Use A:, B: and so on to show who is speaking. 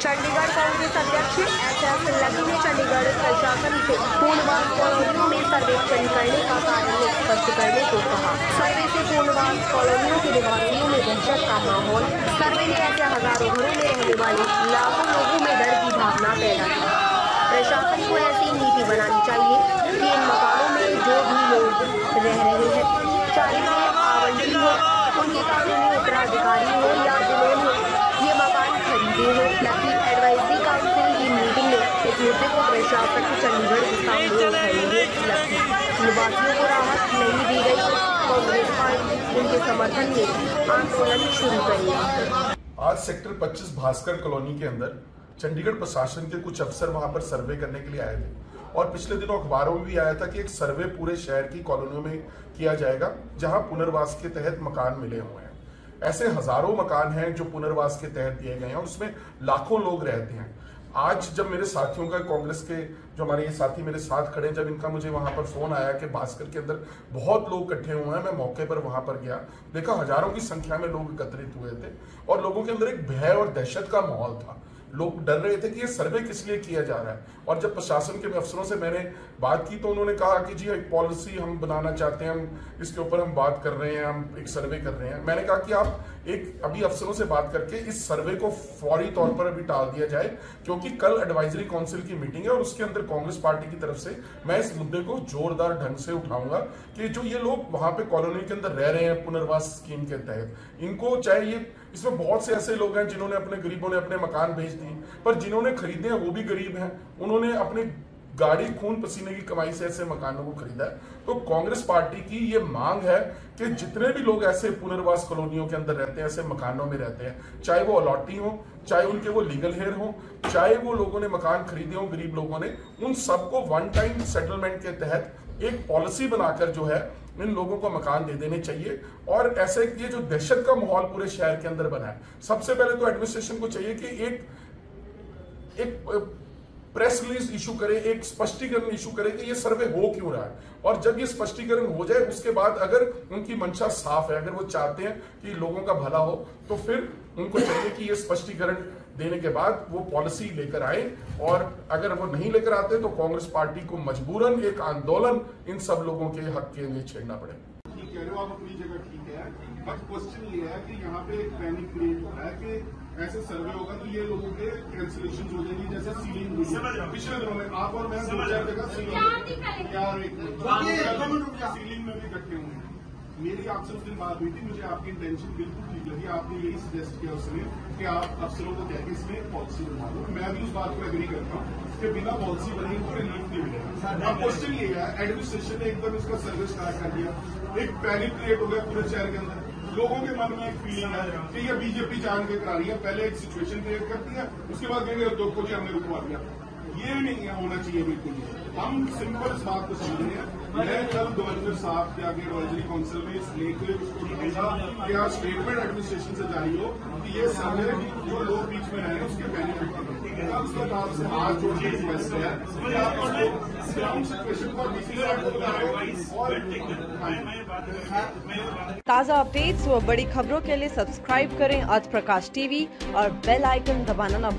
A: चंडीगढ़ कांग्रेस अध्यक्ष S S लगी ने चंडीगढ़ प्रशासन से पूर्णवास कॉलोनियों में सर्वेक्षण करने का कारण स्पष्ट करने को कहा। सर्वे से पूर्णवास कॉलोनियों के निवासियों में दहशत का माहौल, सर्वे ने ऐसे हज़ारों घरों में रहने वाले लाखों लोगों में डर की भावना पैदा की। प्रशासन को ऐसी नीति बनानी चाहिए कि इन मकानों में जो भी लोग रह रहे हैं, चाहे वे आवंटी हो, उनके कानूनी उत्तराधिकारी हो ये हो। लकी एडवाइजरी काउंसिल की मीटिंग में इस मुद्दे को प्रशासन चंडीगढ़ निवासियों को राहत नहीं दी गई, कांग्रेस पार्टी उनके समर्थन में आंदोलन शुरू करेगी
B: आज सेक्टर 25 भास्कर कॉलोनी के अंदर चंडीगढ़ प्रशासन के कुछ अफसर वहाँ पर सर्वे करने के लिए आए थे। और पिछले दिनों अखबारों में भी आया था कि एक सर्वे पूरे शहर की कॉलोनियों में किया जाएगा, जहाँ पुनर्वास के तहत मकान मिले हुए हैं। ऐसे हज़ारों मकान हैं जो पुनर्वास के तहत दिए गए हैं और उसमें लाखों लोग रहते हैं। आज जब मेरे साथियों का कांग्रेस के, जो हमारे ये साथी मेरे साथ खड़े जब इनका मुझे वहाँ पर फ़ोन आया कि भास्कर के अंदर बहुत लोग इकट्ठे हुए हैं, मैं मौके पर वहाँ पर गया। देखा, हज़ारों की संख्या में लोग एकत्रित हुए थे और लोगों के अंदर एक भय और दहशत का माहौल था। लोग डर रहे थे कि ये सर्वे किस लिए किया जा रहा है। और जब प्रशासन के अफसरों से मैंने बात की तो उन्होंने कहा कि जी, एक पॉलिसी हम बनाना चाहते हैं, हम इसके ऊपर हम बात कर रहे हैं, हम एक सर्वे कर रहे हैं। मैंने कहा कि आप एक अभी अफसरों से बात करके इस सर्वे को फौरी तौर पर अभी टाल दिया जाए, क्योंकि कल एडवाइजरी काउंसिल की मीटिंग है और उसके अंदर कांग्रेस पार्टी की तरफ़ से मैं इस मुद्दे को जोरदार ढंग से उठाऊँगा कि जो ये लोग वहाँ पे कॉलोनी के अंदर रह रहे हैं, पुनर्वास स्कीम के तहत, इनको चाहे ये इसमें बहुत से ऐसे लोग हैं जिन्होंने अपने गरीबों ने अपने मकान भेज दिए, पर जिन्होंने खरीदे हैं, वो भी गरीब हैं। उन्होंने अपने गाड़ी खून पसीने की कमाई से ऐसे मकानों को खरीदा है। तो कांग्रेस पार्टी की ये मांग है कि जितने भी लोग ऐसे पुनर्वास कॉलोनियों के अंदर रहते हैं, ऐसे मकानों में रहते हैं, चाहे वो अलॉटी हो, चाहे उनके वो लीगल हेयर हो, चाहे वो लोगों ने मकान खरीदे हो, गरीब लोगों ने, उन सबको वन टाइम सेटलमेंट के तहत एक पॉलिसी बनाकर जो है, इन लोगों को मकान दे देने चाहिए। और ऐसे ये जो दहशत का माहौल पूरे शहर के अंदर बना है, सबसे पहले तो एडमिनिस्ट्रेशन को चाहिए कि एक एक प्रेस रिलीज़ इशू करे, एक स्पष्टीकरण इशू करे कि ये सर्वे हो क्यों रहा है? और जब ये स्पष्टीकरण हो जाए, उसके बाद अगर उनकी मंशा साफ़ है, अगर वो चाहते हैं कि लोगों का भला हो तो फिर उनको चाहिए कि ये स्पष्टीकरण देने के बाद वो पॉलिसी लेकर आए। और अगर वो नहीं लेकर आते तो कांग्रेस पार्टी को मजबूरन एक आंदोलन इन सब लोगों के हक के लिए छेड़ना पड़े।
C: बट क्वेश्चन ये है कि यहाँ पे एक पैनिक क्रिएट हो रहा है कि ऐसे सर्वे होगा तो ये लोगों के कैंसिलेशन हो जाएगी जैसे सीलिंग पिछले दिनों में आप और मैं दो जगह सीलिंग यार एक सीलिंग में भी इकट्ठे हुए हैं। मेरी आपसे उस दिन बात हुई थी मुझे आपकी इंटेंशन बिल्कुल ठीक लगी। आपने यही सजेस्ट किया उसने कि आप अफसरों को कह के इसमें पॉलिसी बना दो। मैं भी उस बात को एग्री करता हूँ कि बिना पॉलिसी बने तो रिलीफ नहीं मिलेगा। अब क्वेश्चन ये है एडमिनिस्ट्रेशन ने एकदम इसका सर्विस स्टार्ट कर दिया। एक पैनिक क्रिएट हो गया पूरे शहर के अंदर। लोगों के मन में एक फीलिंग है कि ये बीजेपी जान के करा रही है, पहले एक सिचुएशन क्रिएट करती है, उसके बाद कहेंगे उद्योग को जी हमने रुकवा दिया। ये नहीं होना चाहिए बिल्कुल हम सिंपल इस बात को समझ मैं कल गवर्नर साहब के आगे एडवाइजरी काउंसिल में इस लेकर उसको भेजा कि आप स्टेटमेंट एडमिनिस्ट्रेशन से जारी हो कि ये सर्वे जो लोग बीच में रहे उसके बेनिफिट कल उसके बाद से हाथ जोड़ के रिक्वेस्ट है, कि आप
D: ताज़ा अपडेट्स व बड़ी खबरों के लिए सब्सक्राइब करें आज प्रकाश टीवी और बेल आइकन दबाना न भूलें।